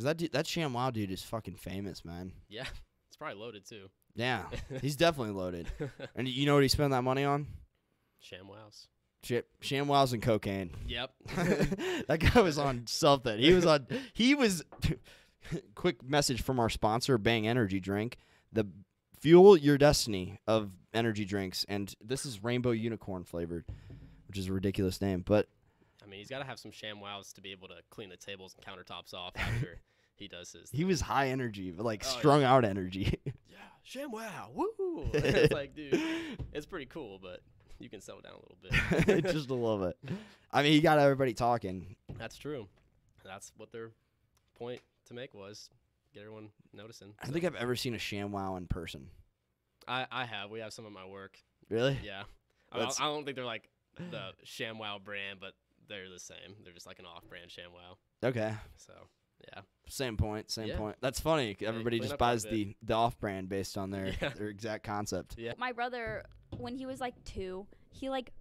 Because that dude, that ShamWow dude is fucking famous, man. Yeah, it's probably loaded too. Yeah, he's definitely loaded. And you know what he spent that money on? ShamWows. Shit, ShamWows and cocaine. Yep. that guy was on something. He was on. He was. quick message from our sponsor, Bang Energy Drink. The fuel your destiny of energy drinks, and this is rainbow unicorn flavored, which is a ridiculous name. But mean, he's got to have some ShamWows to be able to clean the tables and countertops off after he does his. he was high energy, but like Oh, yeah. strung out energy. Yeah, ShamWow. Woo! it's like, dude, it's pretty cool, but you can settle down a little bit. Just a little bit. I mean, he got everybody talking. That's true. That's what their point to make was get everyone noticing. I don't think I've ever seen a ShamWow in person. I, I have. We have some at my work. Really? Yeah. I, I don't think they're like the ShamWow brand, but they're the same. They're just like an off-brand ShamWow. Okay. So yeah, Same point. Same Yeah. point. That's funny. Everybody just buys the the off brand based on their Yeah. their exact concept. yeah. My brother, when he was like two, he like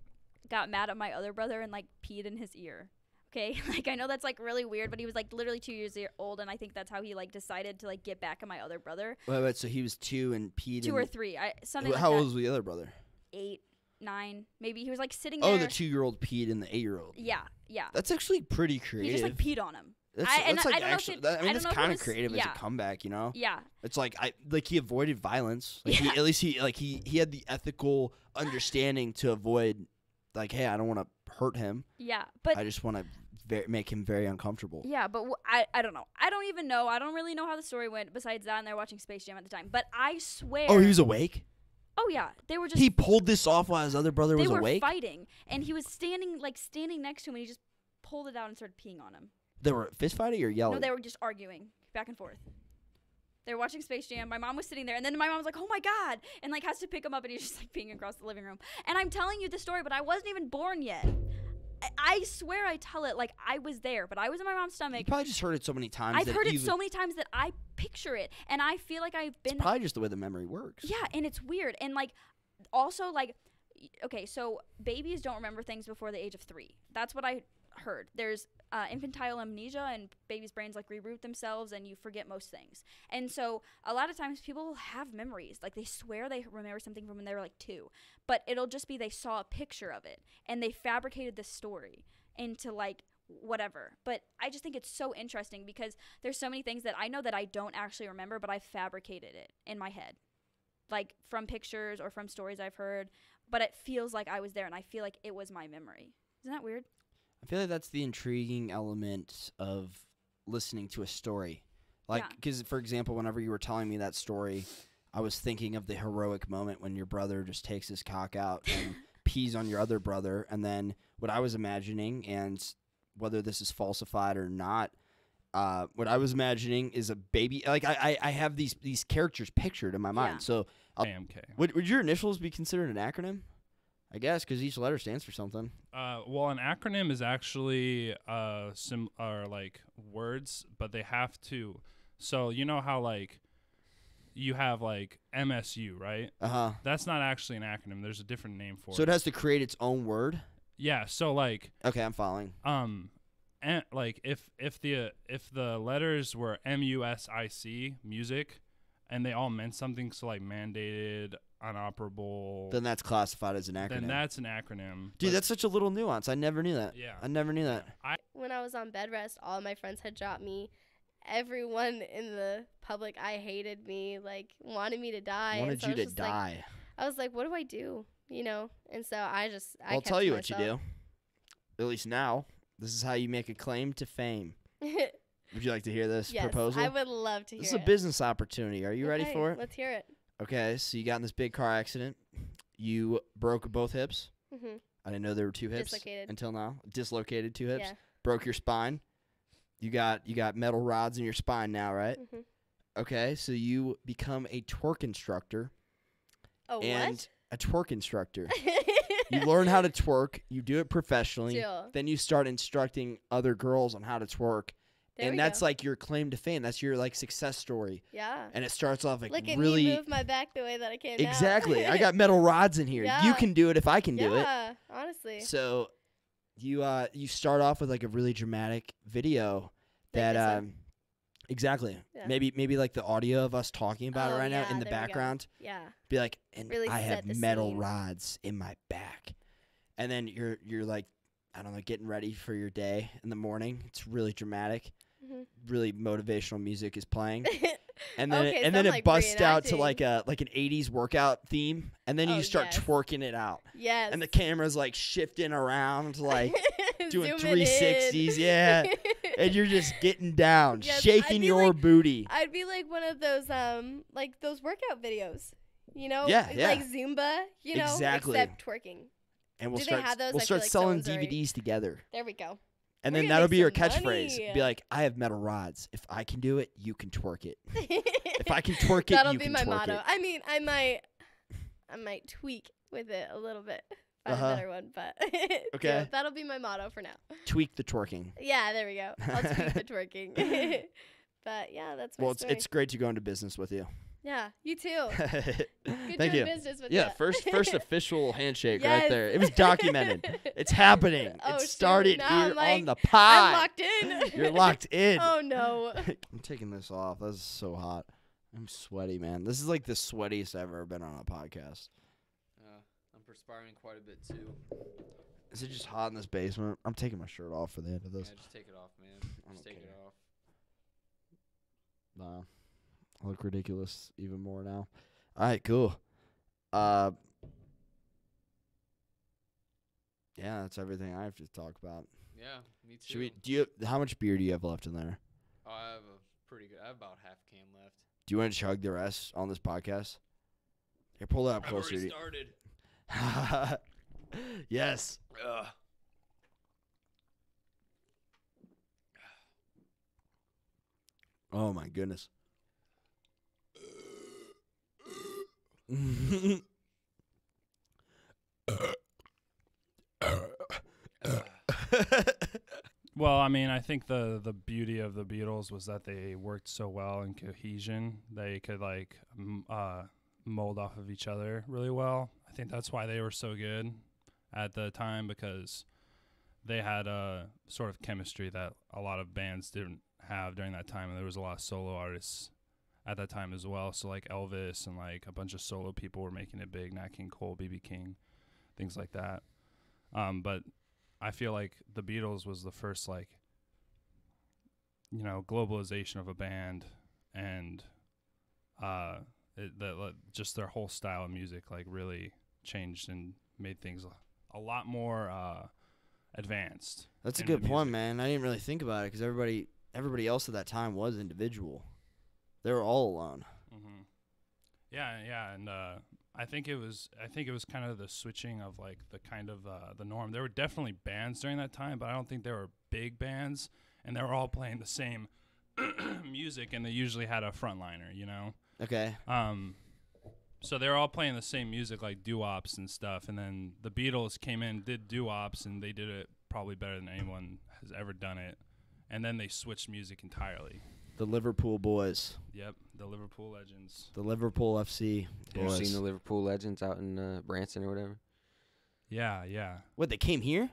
got mad at my other brother and like peed in his ear. Okay, like I know that's like really weird, but he was like literally two years old, and I think that's how he like decided to like get back at my other brother. Wait, wait. So he was two and peed. Two in or the- three, I something Wh- like How that. old was the other brother? Eight, nine, maybe. He was like sitting there. Oh, the two-year-old peed in the eight-year-old. Yeah, yeah. That's actually pretty creative. He just like peed on him. that's I- and that's I like don't know if actually. it- that- I I mean, don't that's know if it kind of creative as a comeback. You know, Yeah, it's like I like he avoided violence. Like he, Yeah. at least he like he he had the ethical understanding to avoid, like, hey, I don't want to hurt him. yeah. But I just want to ver- make him very uncomfortable. Yeah, but w- I I don't know. I don't even know. I don't really know how the story went. Besides that, and they're watching Space Jam at the time. But I swear. Oh, he was awake. Oh yeah, they were just. He pulled this off while his other brother was awake. they were fighting, and he was standing like standing next to him, and he just pulled it out and started peeing on him. They were fist fighting or yelling. No, they were just arguing back and forth. They were watching Space Jam. My mom was sitting there, and then my mom was like, "Oh my god!" and like has to pick him up, and he's just like peeing across the living room. And I'm telling you the story, but I wasn't even born yet. I, swear I tell it like I was there, but I was in my mom's stomach. you probably just heard it so many times. I've heard it so many times that I picture it, and I feel like I've It's been. probably just the way the memory works. Yeah, and it's weird, and like, also like, okay, so babies don't remember things before the age of three. That's what I heard. There's uh, infantile amnesia, and babies' brains like reroute themselves, and you forget most things. And so a lot of times people have memories, like they swear they remember something from when they were like two, but it'll just be they saw a picture of it and they fabricated this story into like whatever. But I just think it's so interesting because there's so many things that I know that I don't actually remember, but I fabricated it in my head. Like from pictures or from stories I've heard, but it feels like I was there and I feel like it was my memory. Isn't that weird? I feel like that's the intriguing element of listening to a story. Like, Yeah. because for example, whenever you were telling me that story, I was thinking of the heroic moment when your brother just takes his cock out and pees on your other brother, and then what I was imagining, and whether this is falsified or not, uh, what I was imagining is a baby. Like I, I, I have these these characters pictured in my mind. Yeah. So, I'll- AMK. would would your initials be considered an acronym? I guess because each letter stands for something. Uh, well, an acronym is actually uh sim or like words, but they have to. So you know how like you have like MSU, right? Uh huh. That's not actually an acronym. There's a different name for it. So it. it has to create its own word. yeah. So like Okay, I'm following. um, and like if if the if the letters were M U S I C music, and they all meant something, so like mandated, unoperable, Then that's classified as an acronym. then that's an acronym. Dude, that's such a little nuance. I never knew that. yeah. I never knew that. I, when I was on bed rest, all my friends had dropped me. Everyone in the public I hated me, like wanted me to die. wanted so you to was just like- die. I was like, what do I do? You know? And so I just I I'll tell to you what you do. At least now, this is how you make a claim to fame. Would you like to hear this proposal? I would love to hear this is a business opportunity. Are you ready for it? Let's hear it. Okay, so you got in this big car accident. You broke both hips. hmm I didn't know there were two hips Dislocated. until now. Dislocated two hips. Yeah. Broke your spine. You got you got metal rods in your spine now, right? hmm Okay, so you become a twerk instructor Oh and a twerk instructor. you learn how to twerk, you do it professionally, then you start instructing other girls on how to twerk. There and that's go. like your claim to fame. That's your like success story. yeah. And it starts off like Look at really me move my back the way that I can. Exactly. I got metal rods in here. Yeah. You can do it if I can do it. Yeah, honestly. So you uh you start off with like a really dramatic video Like that um Exactly. Yeah. Maybe maybe like the audio of us talking about Oh, it right now in the there we go. background. Yeah. Be like, and Really I have metal scene. rods in my back. And then you're you're like, I don't know, getting ready for your day in the morning. It's really dramatic. Mhm. Really motivational music is playing. And then Okay, it, and then it like, busts out to like a like an 80s workout theme and then Oh, you start yes. twerking it out. yes. And the camera's like shifting around like doing 360s, yeah. and you're just getting down, Yes, shaking your like- booty. I'd be like one of those um like those workout videos. You know? Yeah, yeah. Like Zumba, you know, Exactly. except twerking. And we'll do start we'll I start selling already- DVDs together. There we go. And We're then that'll be your catchphrase. money. Be like, I have metal rods. If I can do it, you can twerk it. If I can twerk it, That'll be my motto. it. I mean, I might I might tweak with it a little bit. Find Uh-huh. a better one, but Okay. yeah, that'll be my motto for now. Tweak the twerking. Yeah, there we go. I'll tweak the twerking. but yeah, that's my Well, it's it's great to go into business with you. Yeah, you too. Good Thank you. business with Yeah, ya. first first official handshake right there. It was documented. It's happening. Oh, it shoot, started now here I'm like, on the I'm pod. locked in. You're locked in. oh no. I'm taking this off. This is so hot. I'm sweaty, man. This is like the sweatiest I've ever been on a podcast. Uh, I'm perspiring quite a bit too. Is it just hot in this basement? I'm taking my shirt off for the end of Yeah, this. just take it off, man. I Just don't take it care. off. Nah. I look ridiculous even more now. All right, cool. Uh Yeah, that's everything I have to talk about. Yeah, me too. Should we do you how much beer do you have left in there? Oh, I have a pretty good. I have about half a can left. Do you want to chug the rest on this podcast? Here, pull that up I've closer. already started. yes. Ugh. Oh my goodness. Well, I mean, I think the the beauty of the Beatles was that they worked so well in cohesion. They could like m- uh, mold off of each other really well. I think that's why they were so good at the time because they had a sort of chemistry that a lot of bands didn't have during that time, and there was a lot of solo artists at that time as well. So like Elvis and like a bunch of solo people were making it big. Nat King Cole, BB King, things like that. Um, but I feel like the Beatles was the first like you know globalization of a band and uh it, that like, just their whole style of music like really changed and made things a- a lot more uh advanced. That's a good point, man. I didn't really think about it because everybody, everybody else at that time was individual. They were all alone. hmm Yeah, yeah, and uh, I think it was I think it was kind of the switching of like the kind of uh, the norm. There were definitely bands during that time, but I don't think there were big bands, and they were all playing the same music, and they usually had a frontliner, you know. Okay. Um, so they were all playing the same music, like doo-wops and stuff. And then the Beatles came in, did doo-wops, and they did it probably better than anyone has ever done it. And then they switched music entirely. The Liverpool boys, Yep, the Liverpool Legends. the Liverpool FC You ever boys. seen the Liverpool Legends out in uh, Branson or whatever? Yeah, yeah. what they came here?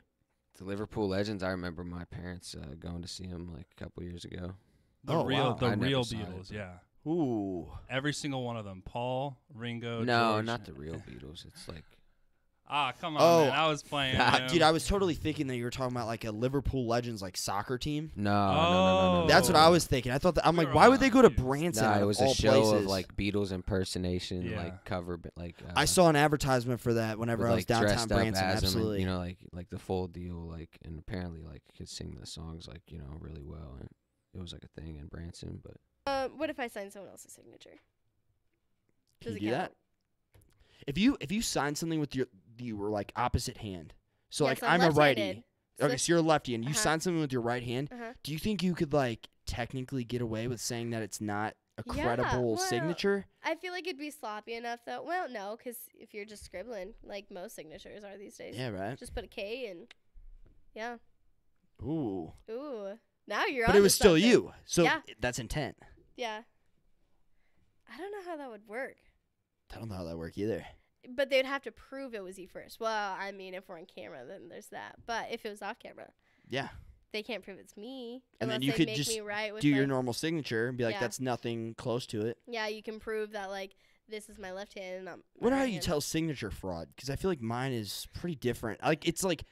The Liverpool Legends. I remember my parents uh, going to see them like a couple years ago. The Oh, real, wow. the I never real saw it, Beatles. but- Yeah, Ooh. every single one of them. Paul, Ringo. no, George. not the real Beatles. It's like Ah, come on, Oh, man. I was playing. Them. dude, I was totally thinking that you were talking about like a Liverpool Legends like soccer team. no, no, no, no, no, no. That's what. I was thinking. I thought that I'm We like, were why would they go to confused. Branson? Nah, out it of was all a show places? of like Beatles impersonation, Yeah. like cover, but like uh, I saw an advertisement for that whenever with, I was like, downtown dressed up Branson. as 'em Absolutely. and, you know, like like the full deal, like and apparently like could sing the songs like you know really well, and it was like a thing in Branson. But Um, what if I sign someone else's signature? Can Does you it do count? that? If you if you sign something with your you were like opposite hand, so Yes, like I'm, a righty. left-handed. Okay, so you're a lefty, and you Uh-huh. sign something with your right hand. uh-huh. Do you think you could like technically get away with saying that it's not a Yeah, credible well, signature? I feel like it'd be sloppy enough though. Well, no, because if you're just scribbling, like most signatures are these days, Yeah, right. just put a K and yeah. Ooh, Ooh, now you're. but it was still something. you, so Yeah. that's intent. Yeah. I don't know how that would work, I don't know how that would work either. But they'd have to prove it was you first. Well, I mean, if we're on camera, then there's that. But if it was off camera, Yeah, they can't prove it's me. And then you could just right Do your normal signature and be like, Yeah. that's nothing close to it. Yeah, you can prove that like this is my left hand. And I'm Wonder how you tell signature fraud because I feel like mine is pretty different. Like it's like,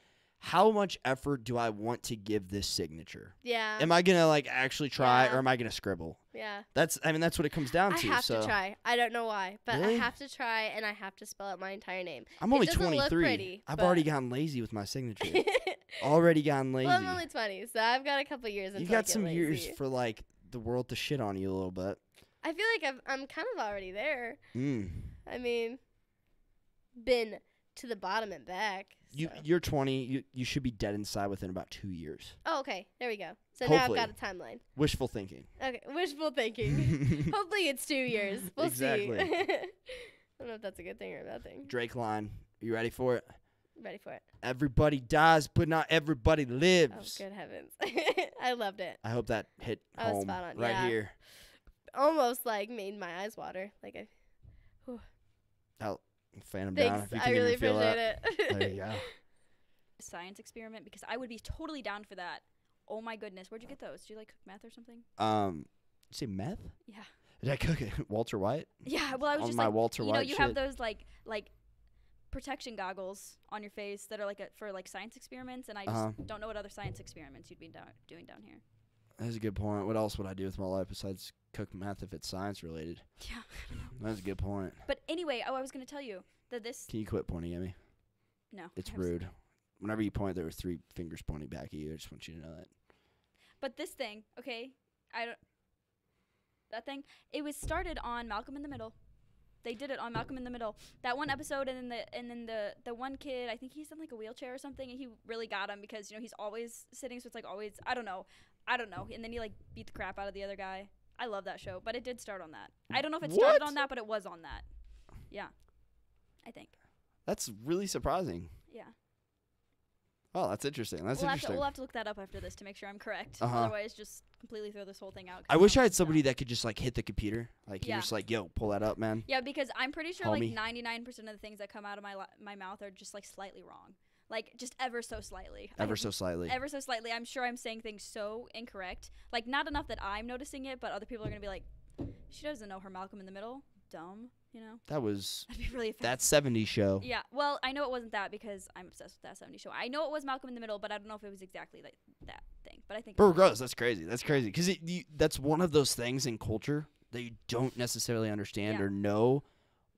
how much effort do I want to give this signature? Yeah. Am I gonna like actually try, Yeah. or am I gonna scribble? yeah. That's I mean that's what it comes down I to. I have so to try. I don't know why, but Really? I have to try, and I have to spell out my entire name. I'm only 23. pretty, I've already gotten lazy with my signature. already gotten lazy. well, I'm only 20, so I've got a couple years. you got some years for like the world to shit on you a little bit. I feel like I've, I'm kind of already there. Mm. I mean, been to the bottom and back. You so. you're 20. You you should be dead inside within about two years. Oh, okay. There we go. So Hopefully. now I've got a timeline. Wishful thinking. Okay, wishful thinking. Hopefully it's two years. We'll Exactly. see. I don't know if that's a good thing or a bad thing. Drake line. Are you ready for it? Ready for it? Everybody dies, but not everybody Oh, lives. good heavens. I loved it. I hope that hit I home right yeah. here. Almost like made my eyes water. Like I Out Phantom down. thanks. If you I really feel appreciate that. it. There you go. Science experiment because I would be totally down for that. Oh my goodness, where'd you get those? Do you like cook meth or something? Um, you say meth? Yeah. Did I cook it? Walter White? Yeah. Well, I was On just my like, Walter you know, White you shit. have those like like protection goggles on your face that are like a, for like science experiments, and I just Uh-huh. don't know what other science experiments you'd be down, doing down here. That's a good point. What else would I do with my life besides cook math if it's science related? Yeah. That's a good point. But anyway, oh, I was gonna tell you that this. Can you quit pointing at me? No. It's I rude. Whenever you point, there are three fingers pointing back at you. I just want you to know that. But this thing, okay, I don't. That thing, it was started on Malcolm in the Middle. They did it on Malcolm in the Middle. That one episode, and then the and then the the one kid, I think he's in like a wheelchair or something, and he really got him because you know he's always sitting, so it's like always I don't know, I don't know, and then he like beat the crap out of the other guy. I love that show, but it did start on that. I don't know if it started What? on that, but it was on that. Yeah, I think. That's really surprising. Yeah. Oh, that's interesting. That's we'll have, to, interesting. we'll have to look that up after this to make sure I'm correct. Uh-huh. Otherwise, just completely throw this whole thing out. 'cause I wish I don't had somebody know. that could just like hit the computer. Like you're just like, yo, pull that up, man. Yeah, because I'm pretty sure Homie. like 99% of the things that come out of my li- my mouth are just like slightly wrong. Like just ever so slightly. Ever have- so slightly. Ever so slightly. I'm sure I'm saying things so incorrect. Like not enough that I'm noticing it, but other people are going to be like she doesn't know her Malcolm in the Middle. Dumb, you know. That was That'd be really offensive. that 70s show. Yeah. Well, I know it wasn't that because I'm obsessed with that 70 show. I know it was Malcolm in the Middle, but I don't know if it was exactly like that thing. But I think But regardless, that's crazy. That's crazy because that's one of those things in culture that you don't necessarily understand Yeah. or know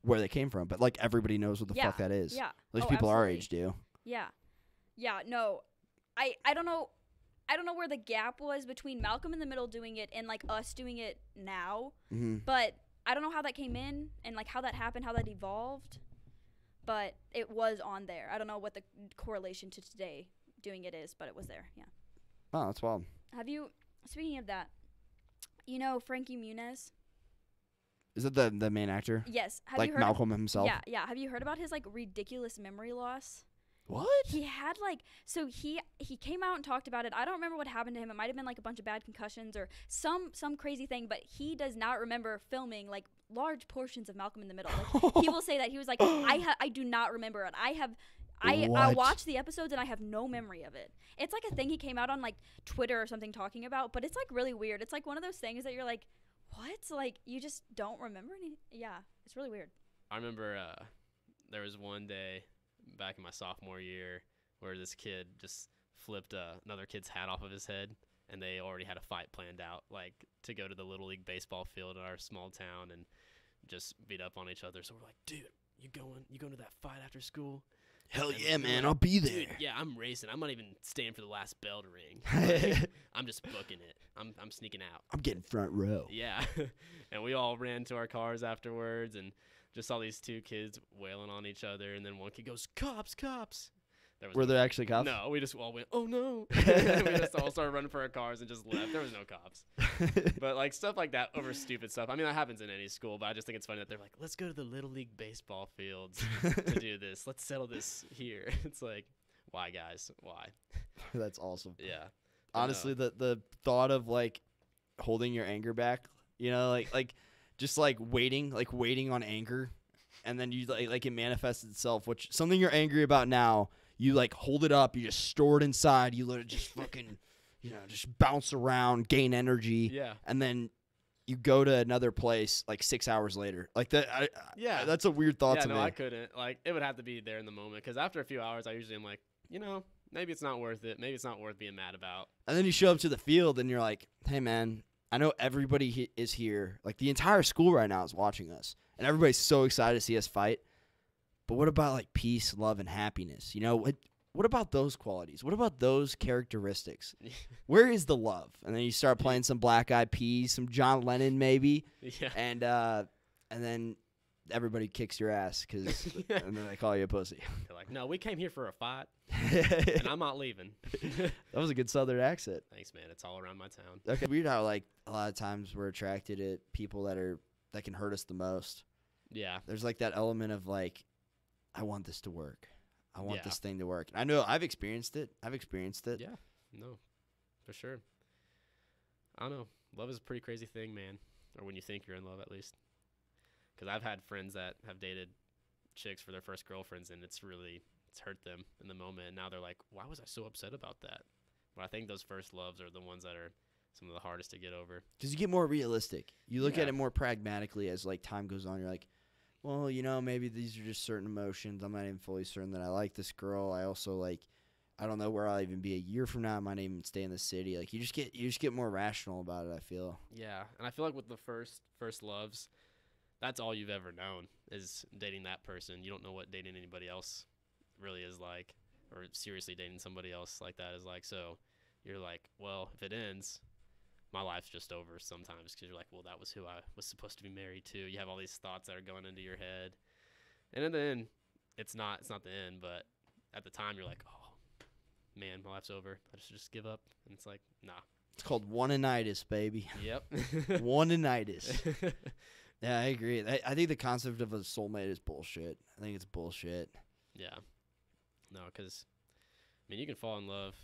where they came from. But like everybody knows what the Yeah, fuck that is. Yeah. At least Oh, people our age do. Yeah. Yeah, no. I I don't know I don't know where the gap was between Malcolm in the Middle doing it and like us doing it now, Mm-hmm. but I don't know how that came in and like how that happened, how that evolved. But it was on there. I don't know what the correlation to today doing it is, but it was there. Yeah. Oh, that's wild. Have you speaking of that, you know Frankie Muniz? Is that the the main actor? Yes. Have like you heard of- Malcolm himself? Yeah, yeah. Have you heard about his like ridiculous memory loss? What? he had like so he he came out and talked about it i don't remember what happened to him it might have been like a bunch of bad concussions or some some crazy thing but he does not remember filming like large portions of malcolm in the middle like, he will say that he was like i ha- i do not remember it i have I, I watched the episodes and I have no memory of it. It's like a thing he came out on like Twitter or something talking about, but it's like really weird. It's like one of those things that you're like, what? Like you just don't remember any? Yeah, it's really weird. I remember uh, there was one day back in my sophomore year where this kid just flipped uh, another kid's hat off of his head, and they already had a fight planned out, like to go to the little league baseball field in our small town and just beat up on each other. So we're like, dude, you going? You going to that fight after school? Hell And yeah, man! like, I'll be Dude, there. yeah, I'm racing. I'm not even staying for the last bell to ring. Like, I'm just booking it. I'm I'm sneaking out. I'm getting front row. Yeah. and we all ran to our cars afterwards and just saw these two kids wailing on each other. And then one kid goes, Cops, cops. There was Were no- there actually cops? No, we just all went, Oh no. we just all started running for our cars and just left. There was no cops. But like stuff like that over stupid stuff. I mean, that happens in any school, but I just think it's funny that they're like, let's go to the Little League baseball fields to do this. Let's settle this here. It's like, why, guys? Why? That's awesome. Yeah. But no. Honestly, the the thought of like holding your anger back, you know, like like just like waiting, like waiting on anger, and then you like like it manifests itself. Which something you're angry about now, you like hold it up, you just store it inside, you let it just fucking. You know, just bounce around, gain energy, Yeah. and then you go to another place like six hours later. Like that, I, Yeah. I, that's a weird thought yeah, to no, me. I couldn't. Like, it would have to be there in the moment because after a few hours, I usually am like, you know, maybe it's not worth it. Maybe it's not worth being mad about. And then you show up to the field and you're like, hey, man, I know everybody he- is here. Like, the entire school right now is watching us. And everybody's so excited to see us fight. But what about, like, peace, love, and happiness? You know, what, what about those qualities? What about those characteristics? Where is the love? And then you start playing some Black Eyed Peas, some John Lennon, maybe. yeah. And, uh, and then everybody kicks your ass because, and then they call you a pussy. They're like, no, we came here for a fight, and I'm not leaving. That was a good southern accent. Thanks, man. It's all around my town. Okay. Weird how like a lot of times we're attracted to people that are that can hurt us the most. Yeah. There's like that element of like, I want this to work. I want Yeah. this thing to work. I know I've experienced it. I've experienced it. Yeah. No, for sure. I don't know. Love is a pretty crazy thing, man. Or when you think you're in love, at least. Because I've had friends that have dated chicks for their first girlfriends, and it's really it's hurt them in the moment. And now they're like, "Why was I so upset about that?" But I think those first loves are the ones that are some of the hardest to get over. Because you get more realistic. You look at it more pragmatically as like time goes on. You're like, well, you know, maybe these are just certain emotions. I'm not even fully certain that I like this girl. I also like, I don't know where I'll even be a year from now. I might even stay in the city. Like you just get you just get more rational about it. I feel. Yeah, and I feel like with the first first loves, that's all you've ever known is dating that person. You don't know what dating anybody else really is like, or seriously dating somebody else like that is like. So you're like, well, if it ends, my life's just over sometimes because you're like, well, that was who I was supposed to be married to. You have all these thoughts that are going into your head, and in the end, it's not it's not the end, but at the time you're like, oh man, my life's over. I should just give up, and it's like, nah. It's called one-anitis, baby. Yep. one-anitis. Yeah, I agree. I, I think the concept of a soulmate is bullshit. I think it's bullshit. Yeah. No, because I mean, you can fall in love,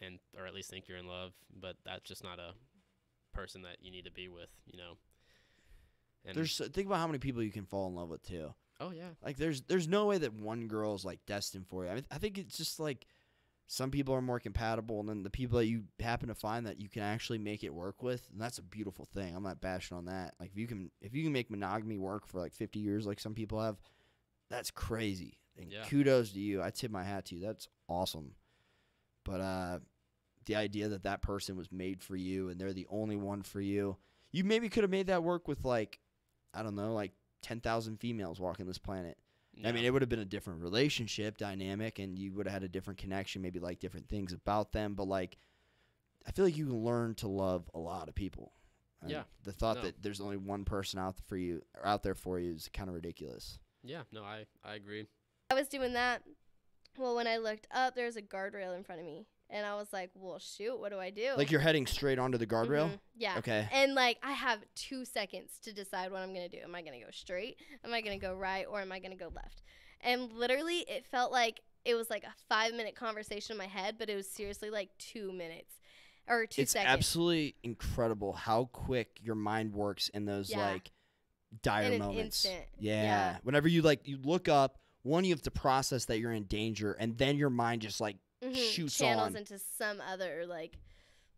and or at least think you're in love, but that's just not a person that you need to be with, you know. And There's think about how many people you can fall in love with too. oh yeah, Like there's there's no way that one girl is like destined for you. I mean, I think it's just like some people are more compatible, and then the people that you happen to find that you can actually make it work with, and that's a beautiful thing. I'm not bashing on that. Like if you can if you can make monogamy work for like 50 years, like some people have, that's crazy. And Yeah. kudos to you. I tip my hat to you. That's awesome. But uh, the idea that that person was made for you and they're the only one for you, you maybe could have made that work with like, I don't know, like 10,000 females walking this planet. I mean, it would have been a different relationship dynamic, and you would have had a different connection, maybe like different things about them. But like, I feel like you can learn to love a lot of people. And Yeah. The thought No. that there's only one person out for you, or out there for you, is kind of ridiculous. yeah, no, I I agree. I was doing that. Well, when I looked up, there was a guardrail in front of me, and I was like, "Well, shoot, what do I do?" Like you're heading straight onto the guardrail. Mhm, Yeah. Okay. And like I have two seconds to decide what I'm gonna do. Am I gonna go straight? Am I gonna go right? Or am I gonna go left? And literally, it felt like it was like a five minute conversation in my head, but it was seriously like two minutes or two it's seconds. absolutely incredible how quick your mind works in those Yeah. like dire In an moments. instant. Yeah. Yeah. Whenever you like you look up, one you have to process that you're in danger, and then your mind just like Mhm, shoots channels on. into some other like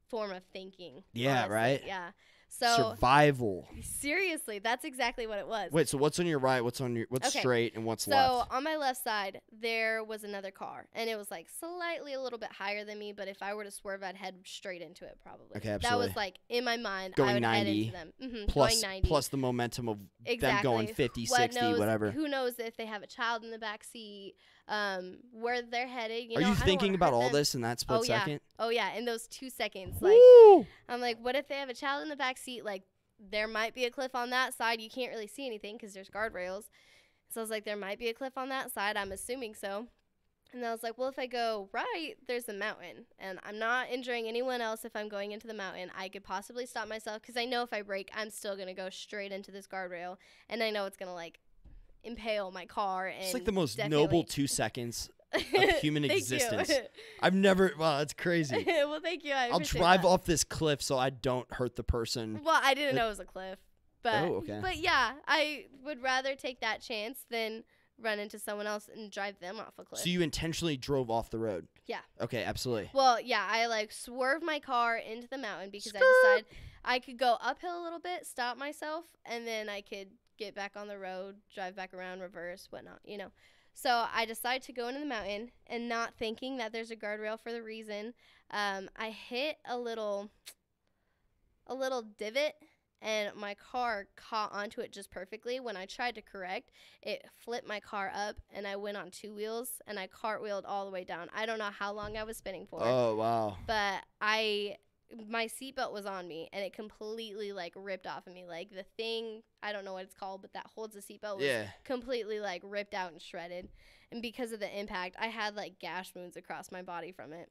form of thinking. Yeah, honestly. right? Yeah. So survival. seriously, that's exactly what it was. Wait, so what's on your right? What's on your what's Okay, straight and what's So left? So on my left side, there was another car, and it was like slightly a little bit higher than me. But if I were to swerve, I'd head straight into it probably. Okay, absolutely. That was like in my mind. Going I would 90, head into them. hmm Plus going 90. plus the momentum of exactly. them going 50, What 60, knows, whatever. Who knows if they have a child in the back seat? Um, where they're headed? You Are know, you I thinking about all them. this in that split Oh, yeah. second? Oh yeah, in those two seconds, like Woo! I'm like, what if they have a child in the back seat? Like, there might be a cliff on that side. You can't really see anything because there's guardrails. So I was like, there might be a cliff on that side. I'm assuming so. And I was like, well, if I go right, there's a mountain. And I'm not injuring anyone else if I'm going into the mountain. I could possibly stop myself because I know if I break, I'm still going to go straight into this guardrail. And I know it's going to, like, impale my car. And It's like the most definitely- noble two seconds. Of human existence. I've never. Wow, that's crazy. well, thank you. I I'll drive that. off this cliff so I don't hurt the person. Well, I didn't It- know it was a cliff, but Oh, okay. but yeah, I would rather take that chance than run into someone else and drive them off a cliff. So you intentionally drove off the road. Yeah. Okay, absolutely. Well, yeah, I like swerved my car into the mountain because I decided I could go uphill a little bit, stop myself, and then I could get back on the road, drive back around, reverse, whatnot, you know. So I decided to go into the mountain and not thinking that there's a guardrail for the reason. Um, I hit a little, a little divot, and my car caught onto it just perfectly. When I tried to correct, it flipped my car up, and I went on two wheels, and I cartwheeled all the way down. I don't know how long I was spinning for Oh wow. but I my seatbelt was on me and it completely like ripped off of me. Like the thing I don't know what it's called, but that holds the seatbelt was Yeah. completely like ripped out and shredded. And because of the impact, I had like gash wounds across my body from it.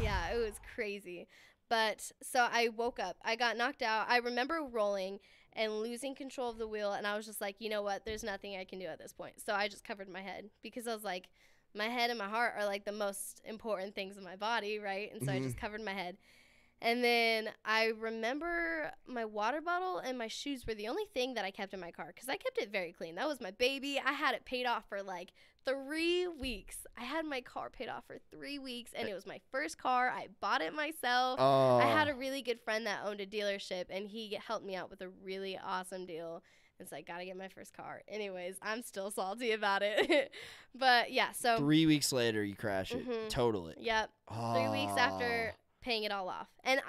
Yeah, it was crazy. But so I woke up. I got knocked out. I remember rolling and losing control of the wheel and I was just like, "You know what? There's nothing I can do at this point." So I just covered my head because I was like my head and my heart are like the most important things in my body, right? And so I just mm-hmm. covered my head. And then I remember my water bottle and my shoes were the only thing that I kept in my car because I kept it very clean. That was my baby. I had it paid off for like three weeks. I had my car paid off for three weeks and it was my first car. I bought it myself. Oh. I had a really good friend that owned a dealership and he helped me out with a really awesome deal. And so I got to get my first car. Anyways, I'm still salty about it. but yeah, so Three weeks later, you crash it. Mhm. Totally. yep, three weeks after Oh. Paying it all off. And